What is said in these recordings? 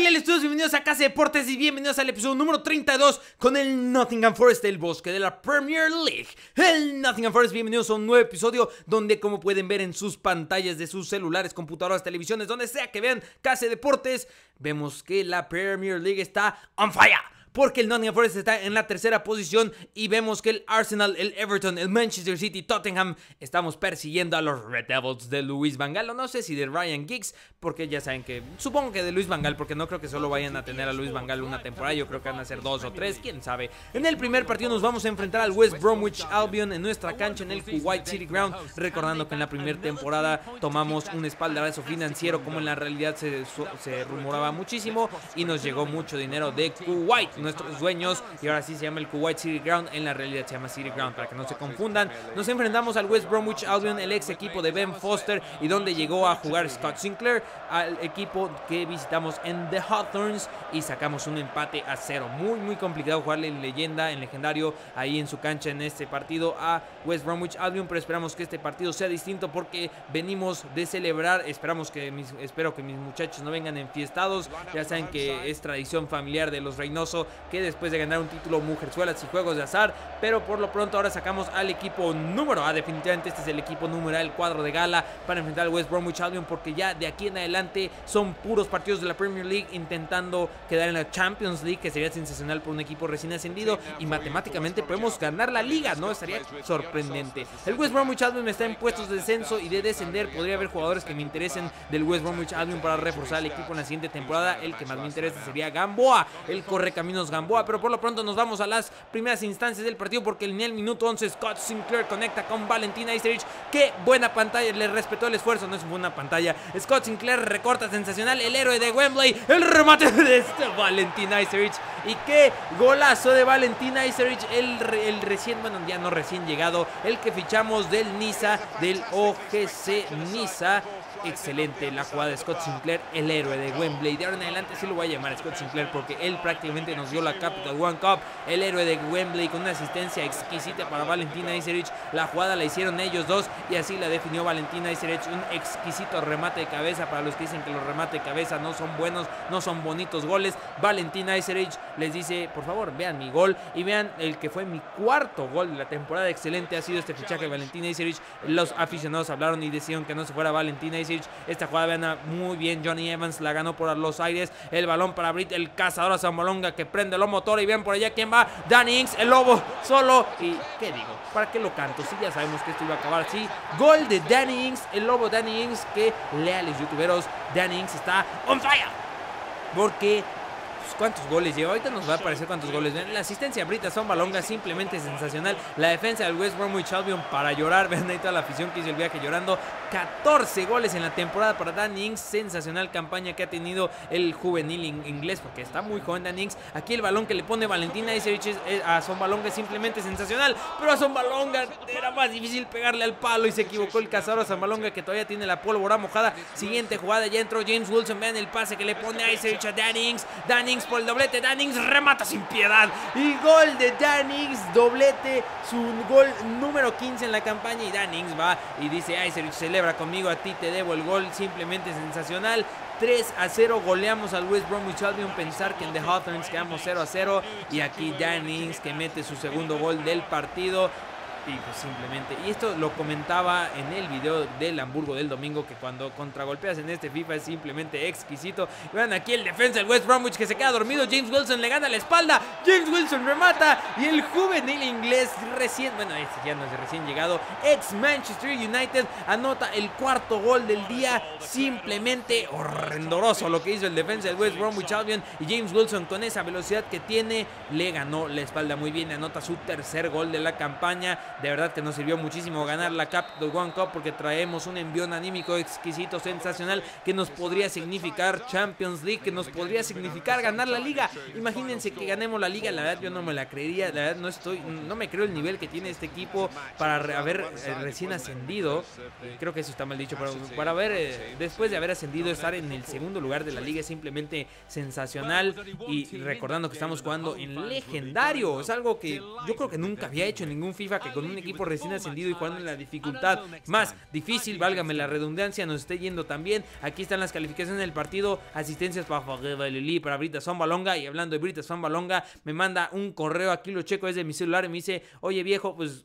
Hola estudios, bienvenidos a Casa Deportes y bienvenidos al episodio número 32 con el Nottingham Forest del Bosque de la Premier League. El Nottingham Forest, bienvenidos a un nuevo episodio donde como pueden ver en sus pantallas de sus celulares, computadoras, televisiones, donde sea que vean Casa Deportes, vemos que la Premier League está on fire porque el Nottingham Forest está en la tercera posición y vemos que el Arsenal, el Everton, el Manchester City, Tottenham estamos persiguiendo a los Red Devils de Luis Van Gaal, o no sé si de Ryan Giggs, porque ya saben que supongo que de Luis Van Gaal, porque no creo que solo vayan a tener a Luis Van Gaal una temporada, yo creo que van a ser dos o tres, quién sabe. En el primer partido nos vamos a enfrentar al West Bromwich Albion en nuestra cancha en el Kuwait City Ground, recordando que en la primera temporada tomamos un espaldarazo financiero como en la realidad se rumoraba muchísimo y nos llegó mucho dinero de Kuwait nuestros dueños y ahora sí se llama el Kuwait City Ground, en la realidad se llama City Ground para que no se confundan. Nos enfrentamos al West Bromwich Albion, el ex equipo de Ben Foster y donde llegó a jugar Scott Sinclair, al equipo que visitamos en The Hawthorns y sacamos un empate a cero. Muy muy complicado jugarle en leyenda, en legendario ahí en su cancha en este partido a West Bromwich Albion, pero esperamos que este partido sea distinto porque venimos de celebrar, esperamos que mis, espero que mis muchachos no vengan enfiestados, ya saben que es tradición familiar de los Reynoso que después de ganar un título Mujerzuelas y Juegos de Azar, pero por lo pronto ahora sacamos al equipo número A, definitivamente este es el equipo número A, el cuadro de gala para enfrentar al West Bromwich Albion porque ya de aquí en adelante son puros partidos de la Premier League intentando quedar en la Champions League, que sería sensacional por un equipo recién ascendido y matemáticamente podemos ganar la liga, ¿no? Estaría sorprendente. El West Bromwich Albion está en puestos de descenso y de descender, podría haber jugadores que me interesen del West Bromwich Albion para reforzar el equipo en la siguiente temporada, el que más me interesa sería Gamboa, el corre Gamboa, pero por lo pronto nos vamos a las primeras instancias del partido porque en el minuto 11 Scott Sinclair conecta con Valentina Iserich. Qué buena pantalla, le respetó el esfuerzo, no es buena pantalla. Scott Sinclair recorta sensacional, el héroe de Wembley, el remate de este Valentina Iserich. Y qué golazo de Valentina Iserich, el, el recién, bueno, ya no recién llegado, el que fichamos del Niza, del OGC Niza excelente la jugada de Scott Sinclair, el héroe de Wembley. De ahora en adelante sí lo voy a llamar Scott Sinclair porque él prácticamente nos dio la Capital One Cup, el héroe de Wembley con una asistencia exquisita para Valentina Iserich. La jugada la hicieron ellos dos y así la definió Valentina Iserich. Un exquisito remate de cabeza para los que dicen que los remates de cabeza no son buenos, no son bonitos goles. Valentina Iserich les dice, por favor, vean mi gol y vean el que fue mi cuarto gol de la temporada. Excelente ha sido este fichaje de Valentina Iserich. Los aficionados hablaron y decidieron que no se fuera Valentina Iserich. Esta jugada vean muy bien. Johnny Evans la ganó por los aires. El balón para Brit, el cazador a Zambolonga que prende los motores. Y ven por allá quién va. Danny Ings, el lobo solo. Y qué digo, ¿para qué lo canto? Si ya sabemos que esto iba a acabar así. Gol de Danny Ings, el lobo Danny Ings. Que leales youtuberos, Danny Ings está on fire. Porque cuántos goles lleva. Ahorita nos va a aparecer cuántos goles. La asistencia Brita son balonga simplemente sensacional. La defensa del West Bromwich Albion para llorar. Vean ahí toda la afición que hizo el viaje llorando. 14 goles en la temporada para Dan Ings. Sensacional campaña que ha tenido el juvenil inglés porque está muy joven Dan Ings. Aquí el balón que le pone Valentina Isevich a Son Balonga es simplemente sensacional. Pero a Son Balonga era más difícil pegarle al palo y se equivocó el cazador a Son Balonga que todavía tiene la pólvora mojada. Siguiente jugada ya entró James Wilson. Vean el pase que le pone a Isevich a Dan Ings. Dan Ings por el doblete. Dannings remata sin piedad. Y gol de Dannings, doblete, su gol número 15 en la campaña. Y Dannings va y dice, ay, celebra conmigo, a ti te debo el gol, simplemente sensacional. 3 a 0 goleamos al West Bromwich Albion. Pensar que en The Hawthorns quedamos 0 a 0. Y aquí Dannings que mete su segundo gol del partido. Y pues simplemente, y esto lo comentaba en el video del Hamburgo del domingo, que cuando contragolpeas en este FIFA es simplemente exquisito. Vean aquí el defensa del West Bromwich que se queda dormido, James Wilson le gana la espalda, James Wilson remata. Y el juvenil inglés recién, bueno, este ya no es recién llegado, ex Manchester United anota el cuarto gol del día, simplemente horrendoroso lo que hizo el defensa del West Bromwich Albion. Y James Wilson con esa velocidad que tiene, le ganó la espalda. Muy bien, anota su tercer gol de la campaña de verdad que nos sirvió muchísimo ganar la Capital One Cup porque traemos un envión anímico exquisito, sensacional, que nos podría significar Champions League, que nos podría significar ganar la liga. Imagínense que ganemos la liga, la verdad yo no me la creería, la verdad no estoy, no me creo el nivel que tiene este equipo para haber eh, recién ascendido. Creo que eso está mal dicho, pero para haber, eh, después de haber ascendido, estar en el segundo lugar de la liga es simplemente sensacional. Y recordando que estamos jugando en legendario, es algo que yo creo que nunca había hecho en ningún FIFA que con un equipo recién ascendido y jugando en la dificultad más difícil, válgame la redundancia, nos esté yendo también. Aquí están las calificaciones del partido, asistencias para Lili, para Brita Balonga y hablando de Brita Balonga, me manda un correo, aquí lo checo desde mi celular y me dice, oye viejo, pues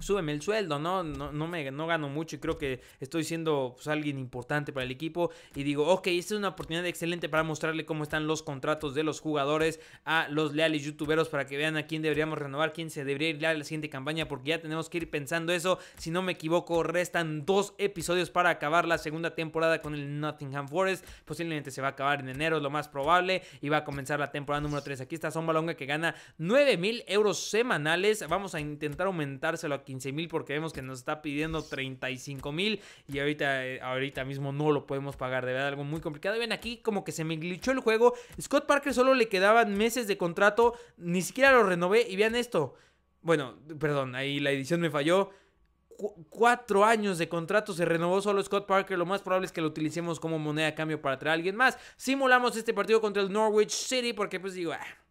súbeme el sueldo, ¿no? No, no, me, no gano mucho y creo que estoy siendo pues, alguien importante para el equipo. Y digo, ok, esta es una oportunidad excelente para mostrarle cómo están los contratos de los jugadores a los leales youtuberos para que vean a quién deberíamos renovar, quién se debería ir a la siguiente campaña, porque ya tenemos que ir pensando eso. Si no me equivoco, restan dos episodios para acabar la segunda temporada con el Nottingham Forest. Posiblemente se va a acabar en enero, es lo más probable, y va a comenzar la temporada número 3. Aquí está Son Balonga que gana 9 mil euros semanales. Vamos a intentar aumentárselo a 15 mil porque vemos que nos está pidiendo 35 mil y ahorita, eh, ahorita mismo no lo podemos pagar. De verdad, algo muy complicado. Ven aquí como que se me glitchó el juego. Scott Parker solo le quedaban meses de contrato, ni siquiera lo renové y vean esto. Bueno, perdón, ahí la edición me falló cuatro años de contrato se renovó solo Scott Parker. Lo más probable es que lo utilicemos como moneda de cambio para traer a alguien más. Simulamos este partido contra el Norwich City porque pues digo, ah,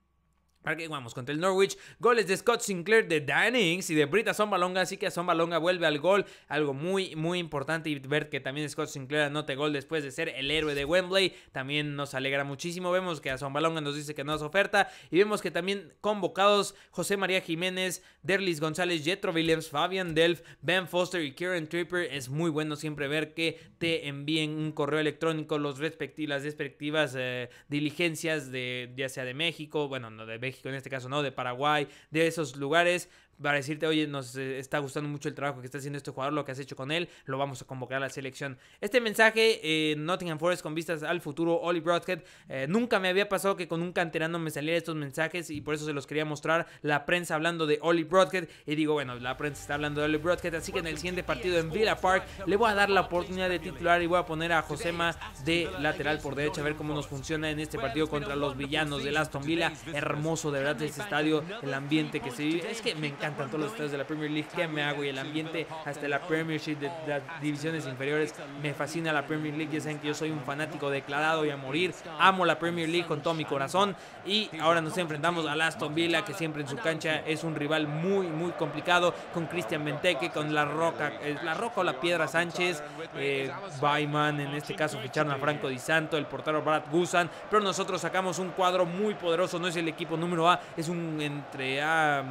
que vamos contra el Norwich. Goles de Scott Sinclair, de Dannings y de Brita Zombalonga. Así que Zombalonga vuelve al gol. Algo muy, muy importante. Y ver que también Scott Sinclair anote gol después de ser el héroe de Wembley. También nos alegra muchísimo. Vemos que a Zombalonga nos dice que no es oferta. Y vemos que también convocados José María Jiménez, Derlis González, Jetro Williams, Fabian Delf, Ben Foster y Kieran Tripper. Es muy bueno siempre ver que te envíen un correo electrónico los las respectivas eh, diligencias de ya sea de México, bueno, no de México en este caso, ¿no? De Paraguay, de esos lugares, para decirte, oye, nos eh, está gustando mucho el trabajo que está haciendo este jugador, lo que has hecho con él, lo vamos a convocar a la selección. Este mensaje, eh, Nottingham Forest con vistas al futuro, Oli Broadhead, eh, nunca me había pasado que con un canterano me salieran estos mensajes y por eso se los quería mostrar. La prensa hablando de Oli Broadhead y digo, bueno, la prensa está hablando de Oli Broadhead, así que en el siguiente partido en Villa Park le voy a dar la oportunidad de titular y voy a poner a Josema de lateral por derecha a ver cómo nos funciona en este partido contra los villanos de Aston Villa. Hermoso de verdad este estadio, el ambiente que se vive. Es que me encanta encantan todos los estadios de la Premier League. ¿Qué me hago? Y el ambiente hasta la Premiership de, las divisiones inferiores. Me fascina la Premier League. Ya saben que yo soy un fanático declarado y a morir. Amo la Premier League con todo mi corazón. Y ahora nos enfrentamos a Aston Villa, que siempre en su cancha es un rival muy, muy complicado. Con Cristian Benteke, con La Roca, La Roca o La Piedra Sánchez, eh, Bayman, en este caso ficharon a Franco Di Santo, el portero Brad Gusan. Pero nosotros sacamos un cuadro muy poderoso. No es el equipo número A, es un entre A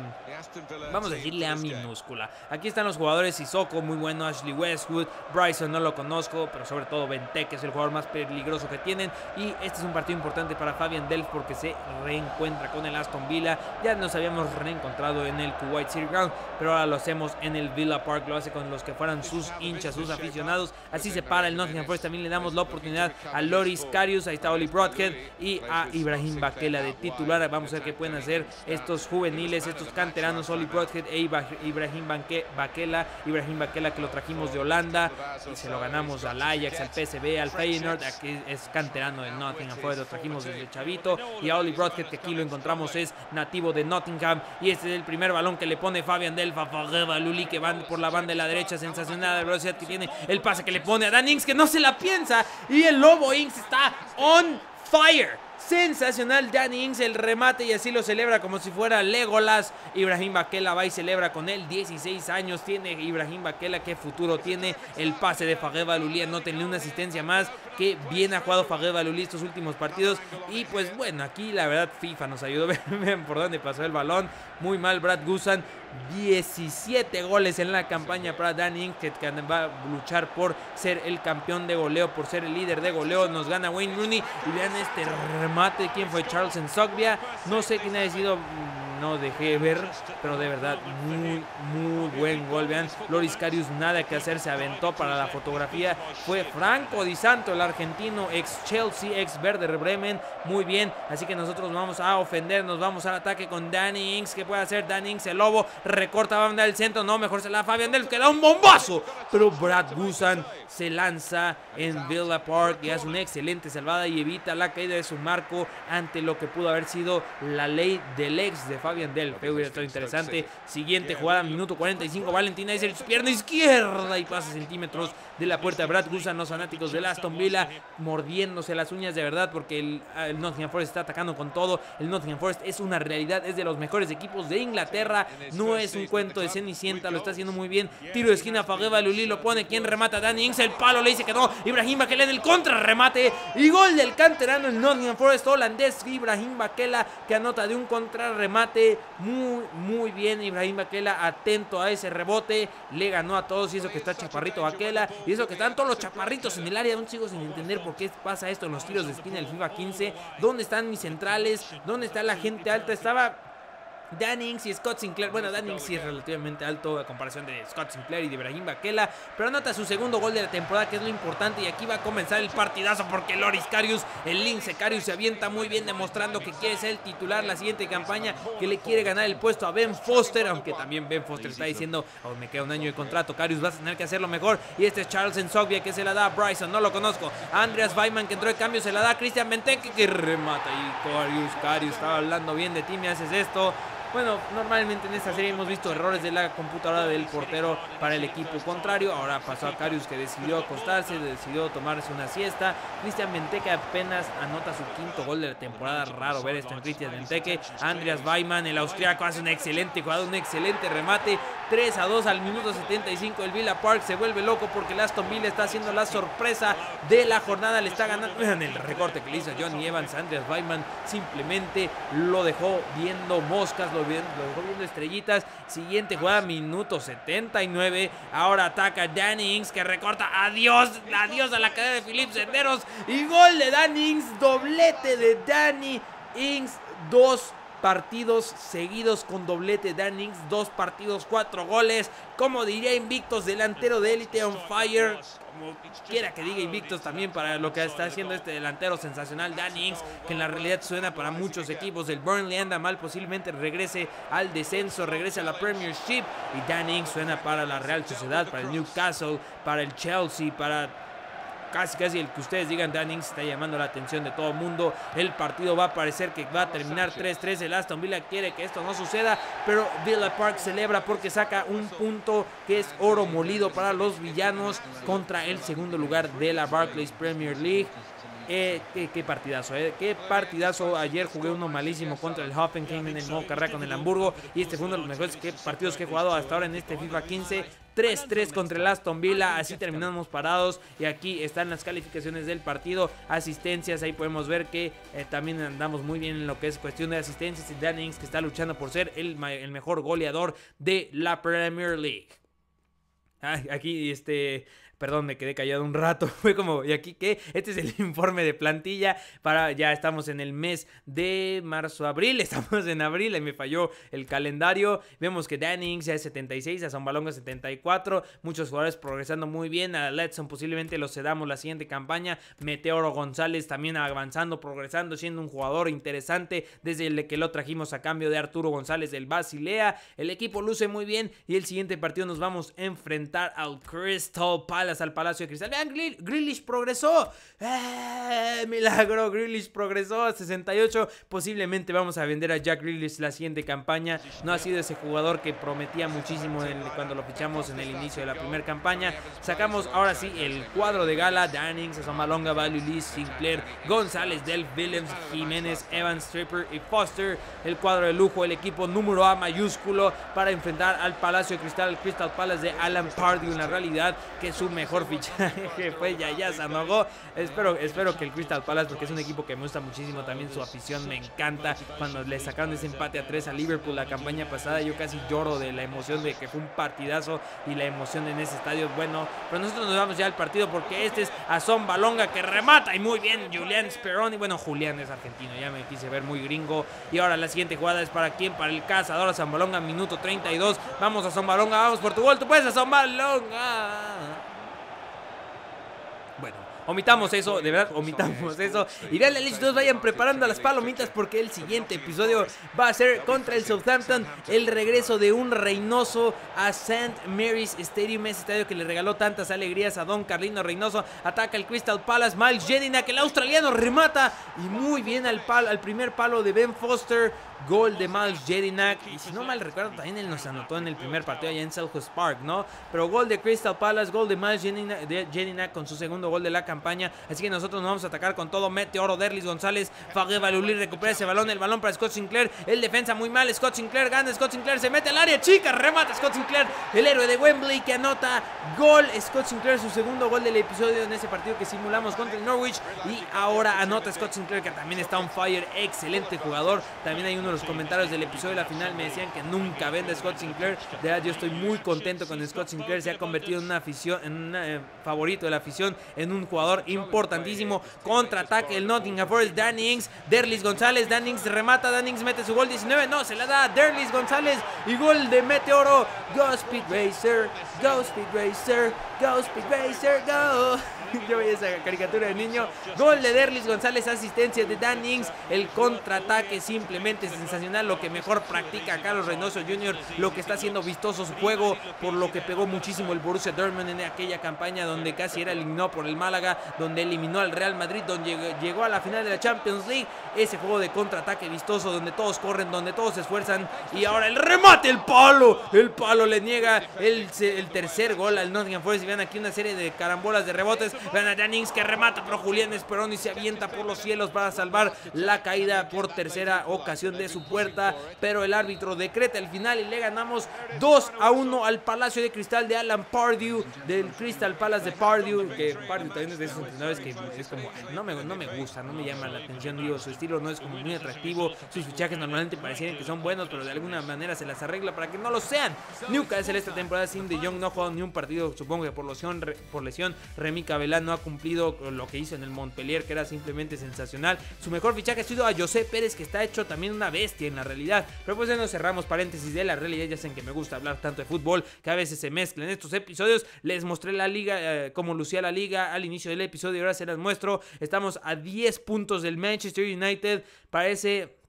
vamos a decirle A minúscula. Aquí están los jugadores Isoko, muy bueno, Ashley Westwood, Bryson no lo conozco, pero sobre todo Benteke que es el jugador más peligroso que tienen. Y este es un partido importante para Fabian Delf porque se reencuentra con el Aston Villa. Ya nos habíamos reencontrado en el Kuwait City Ground, pero ahora lo hacemos en el Villa Park, lo hace con los que fueran sus hinchas, sus aficionados. Así se para el Nottingham Forest. También le damos la oportunidad a Loris Karius, ahí está Oli Broadhead y a Ibrahim Bakela de titular. Vamos a ver qué pueden hacer estos juveniles, estos canteranos, Oli Broadhead e Ibrahim Bakela. Ibrahim Bakela que lo trajimos de Holanda y se lo ganamos al Ajax, al PSV, al Feyenoord. Aquí es canterano del Nottingham Forest, lo trajimos desde Chavito. Y a Oli Broadhead que aquí lo encontramos es nativo de Nottingham. Y este es el primer balón que le pone Fabian Delfa, Luli que van por la banda de la derecha. Sensacional la velocidad que tiene. El pase que le pone a Dan Inks que no se la piensa. Y el Lobo Inks está on fire. Sensacional Danny Ings el remate y así lo celebra como si fuera Legolas. Ibrahim Bakela va y celebra con él. 16 años tiene Ibrahim Bakela. Qué futuro tiene el pase de Fageba Luli. No tenía una asistencia más. Que bien ha jugado Fageba Luli estos últimos partidos. Y pues bueno, aquí la verdad FIFA nos ayudó. Vean por dónde pasó el balón. Muy mal Brad Gusan. 17 goles en la campaña para Danny Ings que va a luchar por ser el campeón de goleo, por ser el líder de goleo. Nos gana Wayne Rooney. Y vean este remate. ¿Quién fue Charles en Sogbia? No sé quién ha sido no dejé ver, pero de verdad, muy, muy buen gol. Vean, Loris Carius, nada que hacer, se aventó para la fotografía. Fue Franco Di Santo, el argentino, ex Chelsea, ex Werder Bremen. Muy bien, así que nosotros vamos a ofender, nos vamos al ataque con Danny Ings. ¿Qué puede hacer Danny Ings? El lobo recorta, va a mandar el centro. No, mejor se la Fabián Del, que da un bombazo. Pero Brad Gusan se lanza en Villa Park y hace una excelente salvada y evita la caída de su marco ante lo que pudo haber sido la ley del ex de Fabián Fabian Del. Hubiera estado interesante. Siguiente jugada, minuto 45. Valentina dice su pierna izquierda y pasa centímetros de la puerta. Brad Gusan, los fanáticos de Aston Villa, mordiéndose las uñas de verdad porque el, el Nottingham Forest está atacando con todo. El Nottingham Forest es una realidad, es de los mejores equipos de Inglaterra. No es un cuento de Cenicienta, lo está haciendo muy bien. Tiro de esquina, Fageva Luli lo pone. ¿Quién remata? Danny Ings, el palo le dice que no. Ibrahim Bakela en el contra remate. Y gol del canterano el Nottingham Forest holandés. Ibrahim Bakela que anota de un contrarremate. Muy, muy bien. Ibrahim Bakela atento a ese rebote. Le ganó a todos y eso que está Chaparrito Bakela. Y eso que están todos los chaparritos en el área. Aún sigo sin entender por qué pasa esto en los tiros de esquina del FIFA 15. ¿Dónde están mis centrales? ¿Dónde está la gente alta? Estaba Dannings y Scott Sinclair. Bueno, Dannings sí es relativamente alto a comparación de Scott Sinclair y de Ibrahim Bakela. Pero anota su segundo gol de la temporada, que es lo importante. Y aquí va a comenzar el partidazo porque Loris Carius, el Lince Carius, se avienta muy bien, demostrando que quiere ser el titular la siguiente campaña, que le quiere ganar el puesto a Ben Foster. Aunque también Ben Foster está diciendo, oh, me queda un año de contrato. Carius vas a tener que hacerlo mejor. Y este es Charles Ensogvia que se la da a Bryson, no lo conozco. Andreas Weiman que entró de cambio se la da a Christian Benteke que remata. Y Carius, Carius, estaba hablando bien de ti, me haces esto. Bueno, normalmente en esta serie hemos visto errores de la computadora del portero para el equipo contrario. Ahora pasó a Carius que decidió acostarse, decidió tomarse una siesta. Cristian Benteke apenas anota su quinto gol de la temporada. Raro ver esto en Cristian Benteke. Andreas Weimann, el austriaco, hace un excelente jugada, un excelente remate. 3 a 2 al minuto 75. El Villa Park se vuelve loco porque el Villa está haciendo la sorpresa de la jornada. Le está ganando. Vean el recorte que le hizo Johnny Evans. Andreas Weimann simplemente lo dejó viendo moscas, lo, dejó viendo estrellitas. Siguiente jugada, minuto 79. Ahora ataca Danny Ings que recorta. Adiós, adiós a la cadena de Philip Senderos. Y gol de Danny Ings, doblete de Danny Ings. Dos partidos seguidos con doblete Dannings, dos partidos, cuatro goles. Como diría Invictos, delantero de élite on fire. Como quiera que diga Invictos también para lo que está haciendo este delantero sensacional, Dannings, que en la realidad suena para muchos equipos. El Burnley anda mal, posiblemente regrese al descenso, regrese a la Premiership. Y Dannings suena para la Real Sociedad, para el Newcastle, para el Chelsea, para casi casi el que ustedes digan Dannings está llamando la atención de todo el mundo. El partido va a parecer que va a terminar 3-3. El Aston Villa quiere que esto no suceda, pero Villa Park celebra porque saca un punto que es oro molido para los villanos contra el segundo lugar de la Barclays Premier League. Eh, qué, partidazo, eh. qué partidazo. Ayer jugué uno malísimo contra el Hoffenheim en el modo carrera con el Hamburgo. Y este fue uno de los mejores partidos que he jugado hasta ahora en este FIFA 15. 3-3 contra el Aston Villa, así terminamos parados y aquí están las calificaciones del partido, asistencias, ahí podemos ver que eh, también andamos muy bien en lo que es cuestión de asistencias. Y Dannings que está luchando por ser el, el mejor goleador de la Premier League. aquí este Perdón, me quedé callado un rato. Fue como, ¿y aquí qué? Este es el informe de plantilla para, ya estamos en el mes de marzo, abril. Estamos en abril y me falló el calendario. Vemos que Dannings ya es 76, a Zambalonga 74. Muchos jugadores progresando muy bien. A Letson posiblemente lo cedamos la siguiente campaña. Meteoro González también avanzando, progresando, siendo un jugador interesante desde el que lo trajimos a cambio de Arturo González del Basilea. El equipo luce muy bien y el siguiente partido nos vamos a enfrentar al Crystal Palace al Palacio de Cristal. Vean, Grealish progresó. ¡Eh! milagro, Grealish progresó a 68. Posiblemente vamos a vender a Jack Grealish la siguiente campaña. No ha sido ese jugador que prometía muchísimo cuando lo fichamos en el inicio de la primera campaña. Sacamos ahora sí el cuadro de gala. Dannings, Asomalonga, Value Sinclair, González, Del Willems, Jiménez, Evans, Stripper y Foster. El cuadro de lujo, el equipo número A mayúsculo para enfrentar al Palacio de Cristal, el Crystal Palace de Alan Pardew. En la realidad que su mejor fichaje fue Yaya Sanogo. Espero, espero que el Crystal Palace, porque es un equipo que me gusta muchísimo también, su afición me encanta. Cuando le sacaron ese empate a 3 a Liverpool la campaña pasada, yo casi lloro de la emoción de que fue un partidazo y la emoción en ese estadio. Bueno, pero nosotros nos vamos ya al partido porque este es Azón Balonga que remata y muy bien Julián Speroni. Bueno, Julián es argentino, ya me quise ver muy gringo. Y ahora la siguiente jugada es para quién? Para el cazador a Balonga, minuto 32. Vamos a Son Balonga, vamos por tu gol, tú puedes a Son Balonga. Bueno, omitamos eso, de verdad, omitamos eso. Y vean, todos vayan preparando las palomitas porque el siguiente episodio va a ser contra el Southampton, el regreso de un Reynoso a St. Mary's Stadium, ese estadio que le regaló tantas alegrías a Don Carlino Reynoso. Ataca el Crystal Palace, Miles Jedina, que el australiano remata y muy bien al, palo, al primer palo de Ben Foster. Gol de Miles Jedinak. Y si no mal recuerdo, también él nos anotó en el primer partido allá en Selhurst Park, ¿no? Pero gol de Crystal Palace, gol de Miles Jedinak con su segundo gol de la campaña. Así que nosotros nos vamos a atacar con todo. Meteoro, Derlis González, Fagé Balulí recupera ese balón. El balón para Scott Sinclair. El defensa muy mal. Scott Sinclair gana. Scott Sinclair se mete al área chica. Remata Scott Sinclair, el héroe de Wembley que anota gol. Scott Sinclair, su segundo gol del episodio en ese partido que simulamos contra el Norwich. Y ahora anota Scott Sinclair que también está on fire. Excelente jugador. También hay uno los comentarios del episodio de la final me decían que nunca vende Scott Sinclair. De verdad, yo estoy muy contento con Scott Sinclair. Se ha convertido en una afición, en un eh, favorito de la afición, en un jugador importantísimo. Contraataque el Nottingham Forest, Danny Ings, Derlis González, Danny Ings remata, Danny Ings mete su gol 19, no, se la da a Derlis González y gol de Meteoro. Go Speed Racer, Go Speed Racer, Go Speed Racer, Go. Yo veía esa caricatura de niño. Gol de Derlis González, asistencia de Dan Ings. El contraataque simplemente sensacional. Lo que mejor practica Carlos Reynoso Jr. Lo que está haciendo vistoso su juego. Por lo que pegó muchísimo el Borussia Dortmund en aquella campaña donde casi era eliminado por el Málaga. Donde eliminó al Real Madrid. Donde llegó a la final de la Champions League. Ese juego de contraataque vistoso donde todos corren, donde todos se esfuerzan. Y ahora el remate, el palo. El palo le niega el, tercer gol al Nottingham Forest. Y vean aquí una serie de carambolas de rebotes. Jennings que remata, pero Julián Esperoni se avienta por los cielos para salvar la caída por tercera ocasión de su puerta. Pero el árbitro decreta el final y le ganamos 2 a 1 al Palacio de Cristal de Alan Pardew, del Crystal Palace de Pardew. Que Pardew también es de esos entrenadores que es como, no me, no me gusta, no me llama la atención. Su estilo no es como muy atractivo. Sus fichajes normalmente parecían que son buenos, pero de alguna manera se las arregla para que no lo sean. Newcastle esta temporada sin de Young no jugó ni un partido, supongo que por lesión, por lesión. Remy No ha cumplido lo que hizo en el Montpellier, que era simplemente sensacional. Su mejor fichaje ha sido a José Pérez, que está hecho también una bestia en la realidad. Pero pues ya nos cerramos paréntesis de la realidad. Ya saben que me gusta hablar tanto de fútbol, que a veces se mezclan estos episodios. Les mostré la liga, eh, como lucía la liga al inicio del episodio. Ahora se las muestro. Estamos a 10 puntos del Manchester United. Parece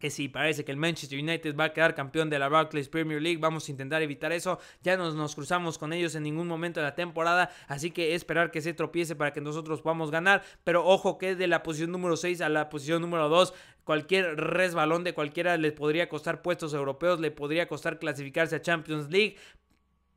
que sí, parece que el Manchester United va a quedar campeón de la Barclays Premier League. Vamos a intentar evitar eso. Ya no nos cruzamos con ellos en ningún momento de la temporada. Así que esperar que se tropiece para que nosotros podamos ganar. Pero ojo que de la posición número 6 a la posición número 2 cualquier resbalón de cualquiera les podría costar puestos europeos, le podría costar clasificarse a Champions League.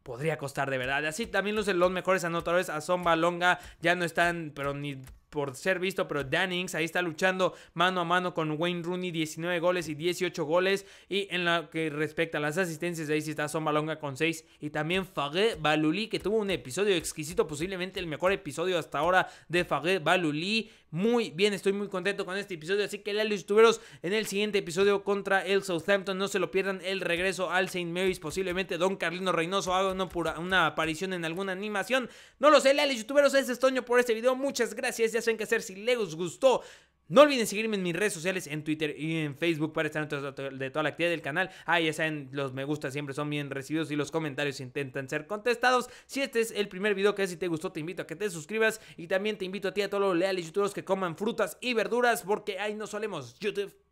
Podría costar de verdad. Así también los, los mejores anotadores a Zomba Longa ya no están, pero ni por ser visto, pero Dannings ahí está luchando mano a mano con Wayne Rooney, 19 goles y 18 goles. Y en lo que respecta a las asistencias, ahí sí está Son Balonga con 6. Y también Fagé Baluli, que tuvo un episodio exquisito, posiblemente el mejor episodio hasta ahora de Fagé Baluli. Muy bien, estoy muy contento con este episodio. Así que, los youtuberos, en el siguiente episodio contra el Southampton, no se lo pierdan el regreso al St. Mary's. Posiblemente Don Carlino Reynoso haga una, una aparición en alguna animación. No lo sé, leales youtuberos, es estoño por este video. Muchas gracias. Ya saben qué hacer si les gustó. No olviden seguirme en mis redes sociales, en Twitter y en Facebook para estar de toda la actividad del canal. Ah, ya saben, los me gusta siempre son bien recibidos y los comentarios intentan ser contestados. Si este es el primer video que si te gustó, te invito a que te suscribas y también te invito a ti a todos los leales youtubers que coman frutas y verduras porque ahí no solemos YouTube.